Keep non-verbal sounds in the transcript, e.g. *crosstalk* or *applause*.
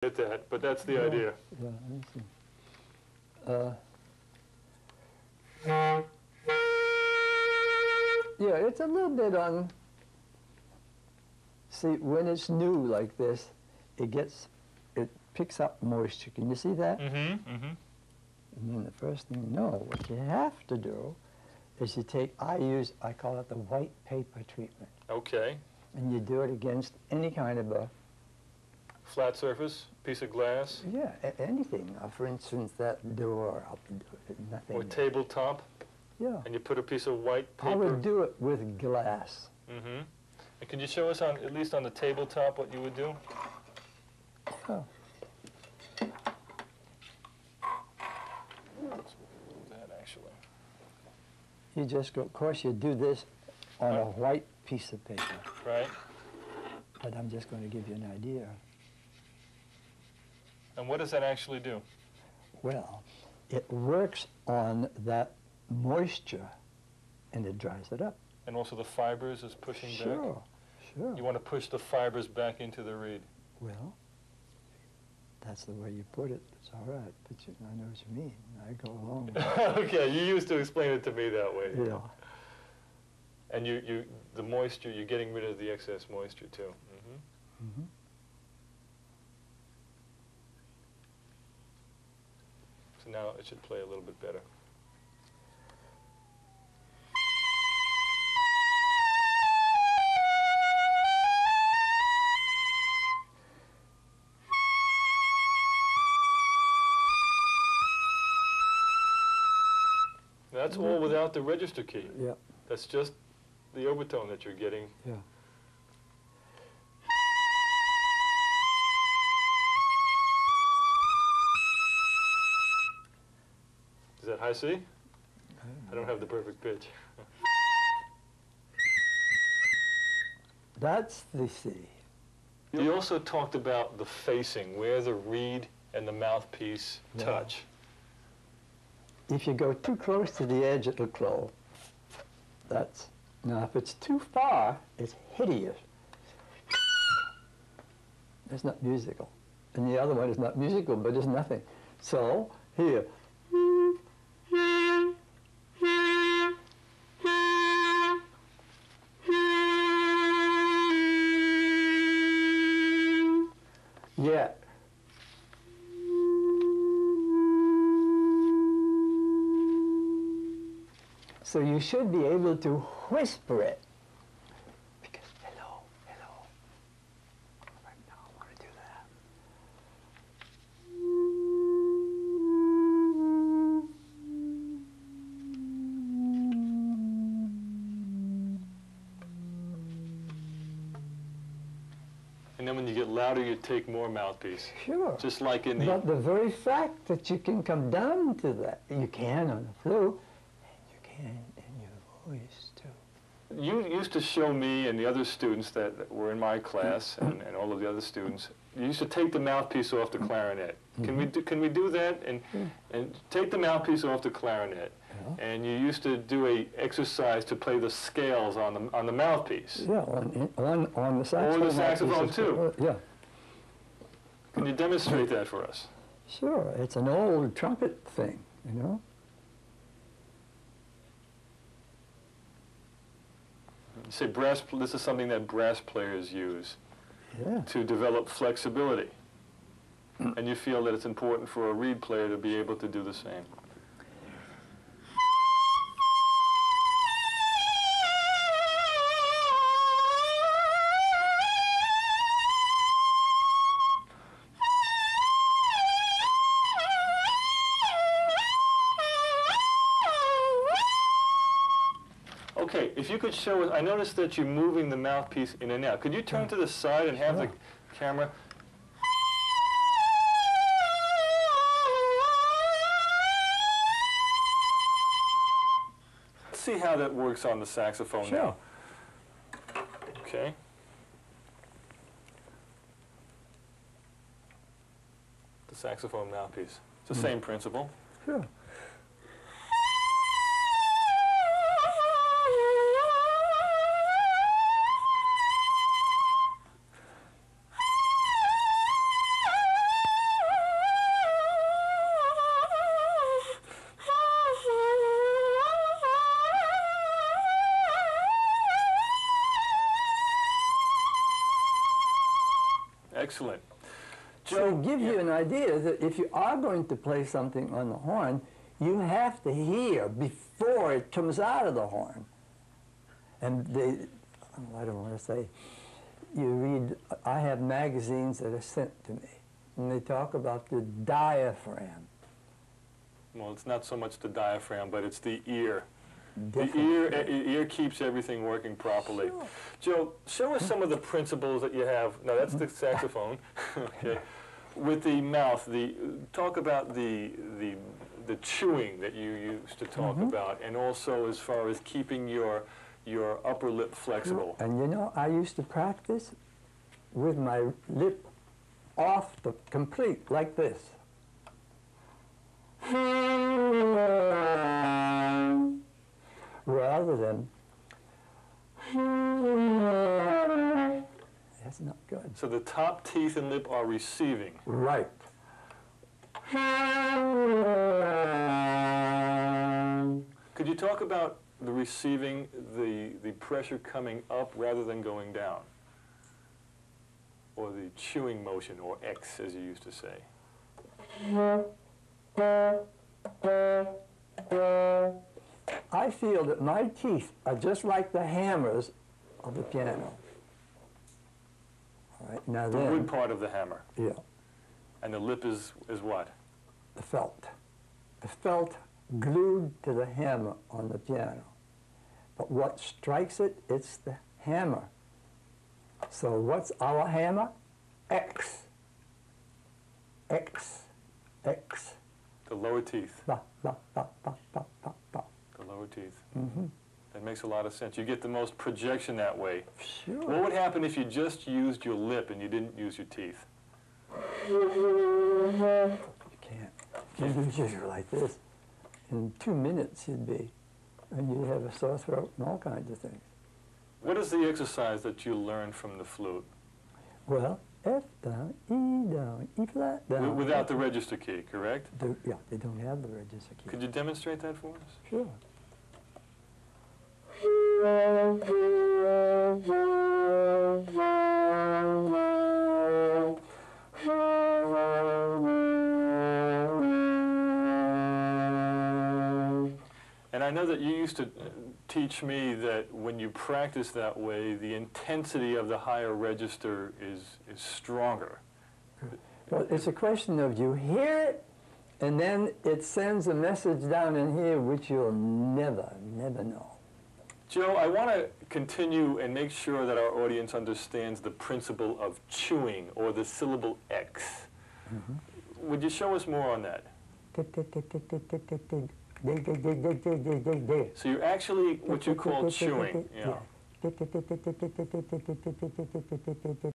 get that, but that's the Yeah. idea. Yeah. Uh, yeah, it's a little bit on. See, when it's new like this, it gets, it picks up moisture. Can you see that? Mm-hmm, mm-hmm. And then the first thing you know, what you have to do is you take, I use, I call it the white paper treatment. Okay. And you do it against any kind of a, Flat surface, piece of glass, yeah, a- anything. Uh, for instance, that door, I'll do it, nothing. or tabletop, Yeah. and you put a piece of white paper? I would do it with glass. Mm-hmm. And can you show us on, at least on the tabletop, what you would do? Oh. That actually. You just go, of course, you do this on a white piece of paper, Right? but I'm just going to give you an idea. And what does that actually do? Well, it works on that moisture and it dries it up. And also the fibers is pushing back? Sure, sure. You want to push the fibers back into the reed. Well, that's the way you put it. It's all right, but you, I know what you mean. I go along with it. *laughs* okay, you used to explain it to me that way. Yeah. And you, you, the moisture, you're getting rid of the excess moisture too. Mm-hmm. Mhm. Now it should play a little bit better. That's all mm-hmm. without the register key. Yeah, That's just the overtone that you're getting. yeah. High C? I don't have the perfect pitch. That's the C. You also talked about the facing, where the reed and the mouthpiece Yeah. touch. If you go too close to the edge, it'll close. That's, now if it's too far, it's hideous. It's not musical. And the other one is not musical, but it's nothing. So, here. Yeah. So you should be able to whisper it. And then when you get louder, you take more mouthpiece. Sure. Just like in the, But the very fact that you can come down to that, you can on the flute, and you can in your voice too. you used to show me and the other students that were in my class and, and all of the other students, you used to take the mouthpiece off the clarinet. Can we do, can we do that? And, and take the mouthpiece off the clarinet. Yeah. And you used to do a exercise to play the scales on the, on the mouthpiece. Yeah, on, on, on the saxophone. like saxophone, this is- too. Yeah, Can you demonstrate that for us? sure. It's an old trumpet thing, you know? You say brass, this is something that brass players use Yeah. to develop flexibility. And you feel that it's important for a reed player to be able to do the same. Okay, if you could show us, I noticed that you're moving the mouthpiece in and out. Could you turn to the side and have the camera? Let's see how that works on the saxophone Sure. now. Okay. The saxophone mouthpiece. It's the hmm. same principle. Sure. Excellent. So it gives you an idea that if you are going to play something on the horn, you have to hear before it comes out of the horn. And they, I don't want to say, you read, I have magazines that are sent to me, and they talk about the diaphragm. well, it's not so much the diaphragm, but it's the ear. The ear, e- ear keeps everything working properly. Sure. Joe, show us some of the principles that you have. No, that's the uh-huh. saxophone. *laughs* okay. With the mouth, the talk about the the the chewing that you used to talk mm-hmm. about, and also as far as keeping your your upper lip flexible. And you know, I used to practice with my lip off the complete, like this. Rather than. That's not good. So the top teeth and lip are receiving. Right. Could you talk about the receiving, the the pressure coming up rather than going down, or the chewing motion, or X as you used to say? *laughs* I feel that my teeth are just like the hammers of the piano. All right, now The then, wood part of the hammer, yeah, and the lip is is what? the felt. The felt glued to the hammer on the piano. But what strikes it, it's the hammer. So what's our hammer? X. X. X. The lower teeth. Ba, ba, ba, teeth. Mm-hmm. That makes a lot of sense. You get the most projection that way. Sure. What would happen if you just used your lip and you didn't use your teeth? You can't. You can't do just like this. In two minutes you'd be, and you'd have a sore throat and all kinds of things. What is the exercise that you learned from the flute Well, F down, E down, E flat down. without the register key, correct? The- yeah, they don't have the register key. Could you demonstrate that for us? Sure. And I know that you used to teach me that when you practice that way, the intensity of the higher register is, is stronger. Well, it's a question of you hear it, and then it sends a message down in here which you'll never, never know. Joe, I want to continue and make sure that our audience understands the principle of chewing or the syllable X. Mm-hmm. Would you show us more on that? So you're actually what you call chewing. Yeah.